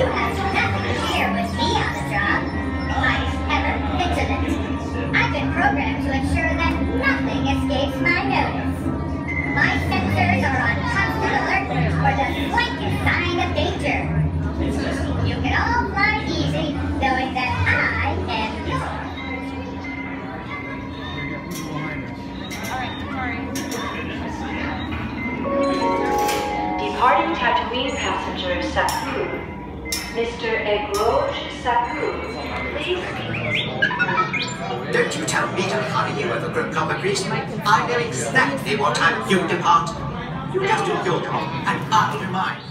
You have nothing to share with me on the job. Life ever vigilant. I've been programmed to ensure that nothing escapes my notice. My sensors are on constant alert for the slightest sign of danger. You can all fly easy knowing that I am yours. Departing Tatooine passenger Sacul. Mr. Egroeg Sacul, please. Don't you tell me to hurry you over number, Priest. I know exactly what time you depart. You just do your job, and I'll do mine.